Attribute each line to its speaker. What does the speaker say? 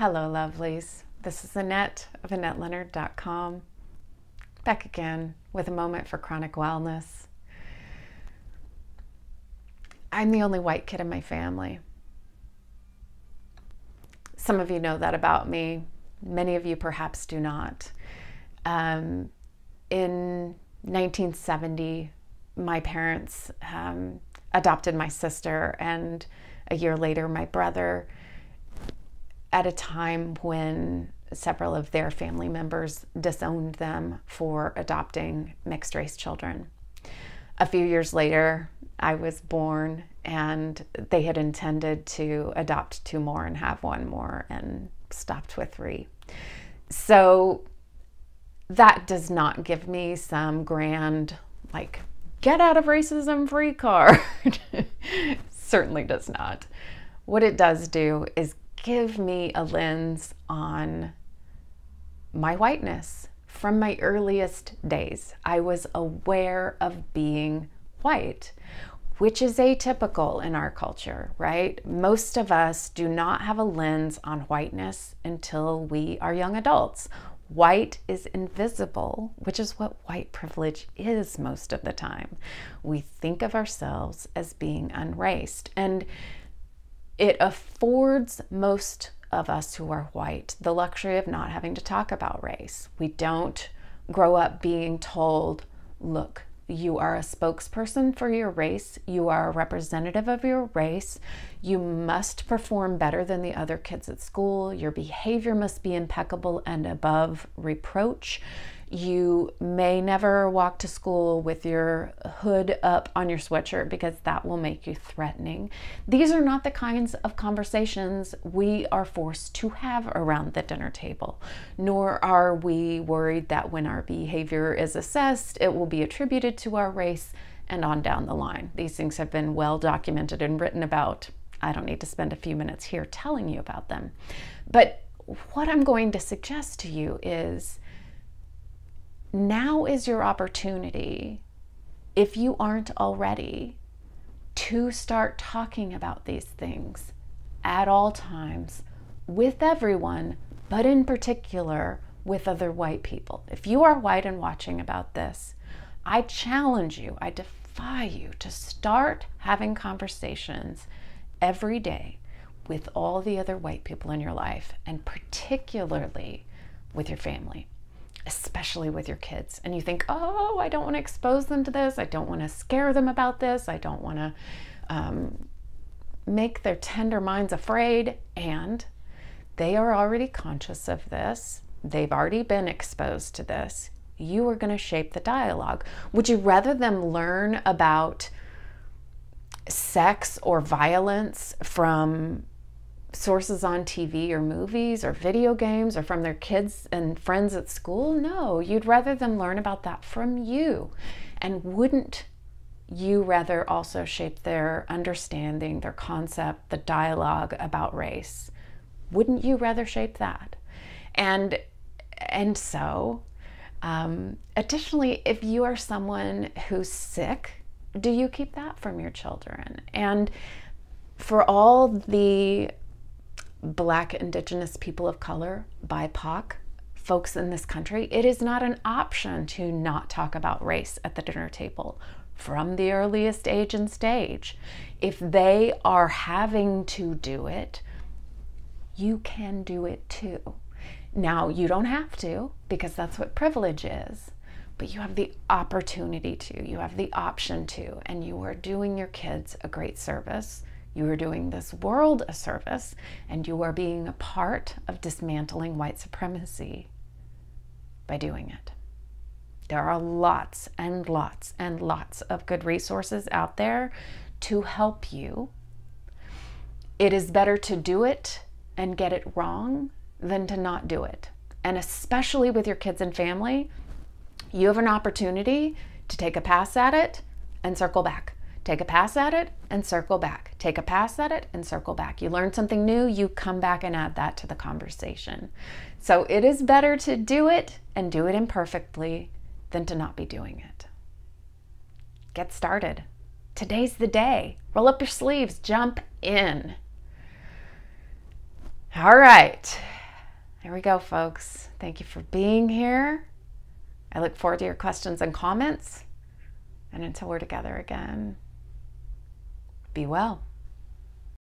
Speaker 1: Hello, lovelies. This is Annette of AnnetteLeonard.com. Back again with a moment for chronic wellness. I'm the only white kid in my family. Some of you know that about me. Many of you perhaps do not. Um, in 1970, my parents um, adopted my sister, and a year later, my brother at a time when several of their family members disowned them for adopting mixed race children. A few years later, I was born, and they had intended to adopt two more and have one more and stopped with three. So that does not give me some grand, like, get out of racism free card. Certainly does not. What it does do is give me a lens on my whiteness. From my earliest days, I was aware of being white, which is atypical in our culture, right? Most of us do not have a lens on whiteness until we are young adults. White is invisible, which is what white privilege is most of the time. We think of ourselves as being unraced. And it affords most of us who are white the luxury of not having to talk about race. We don't grow up being told, look, you are a spokesperson for your race, you are a representative of your race, you must perform better than the other kids at school, your behavior must be impeccable and above reproach. You may never walk to school with your hood up on your sweatshirt because that will make you threatening. These are not the kinds of conversations we are forced to have around the dinner table, nor are we worried that when our behavior is assessed, it will be attributed to our race and on down the line. These things have been well documented and written about. I don't need to spend a few minutes here telling you about them. But what I'm going to suggest to you is now is your opportunity, if you aren't already, to start talking about these things at all times with everyone, but in particular with other white people. If you are white and watching about this, I challenge you, I defy you to start having conversations every day with all the other white people in your life, and particularly with your family especially with your kids, and you think, oh, I don't want to expose them to this, I don't want to scare them about this, I don't want to um, make their tender minds afraid, and they are already conscious of this, they've already been exposed to this. You are going to shape the dialogue. Would you rather them learn about sex or violence from sources on TV or movies or video games or from their kids and friends at school. No, you'd rather them learn about that from you. And wouldn't you rather also shape their understanding, their concept, the dialogue about race? Wouldn't you rather shape that? And and so, um, additionally, if you are someone who's sick, do you keep that from your children? And for all the Black, Indigenous people of color, BIPOC, folks in this country, it is not an option to not talk about race at the dinner table from the earliest age and stage. If they are having to do it, you can do it too. Now, you don't have to because that's what privilege is, but you have the opportunity to, you have the option to, and you are doing your kids a great service you are doing this world a service and you are being a part of dismantling white supremacy by doing it. There are lots and lots and lots of good resources out there to help you. It is better to do it and get it wrong than to not do it. And especially with your kids and family, you have an opportunity to take a pass at it and circle back. Take a pass at it and circle back. Take a pass at it and circle back. You learn something new, you come back and add that to the conversation. So it is better to do it and do it imperfectly than to not be doing it. Get started. Today's the day. Roll up your sleeves, jump in. All right. There we go, folks. Thank you for being here. I look forward to your questions and comments. And until we're together again, be well.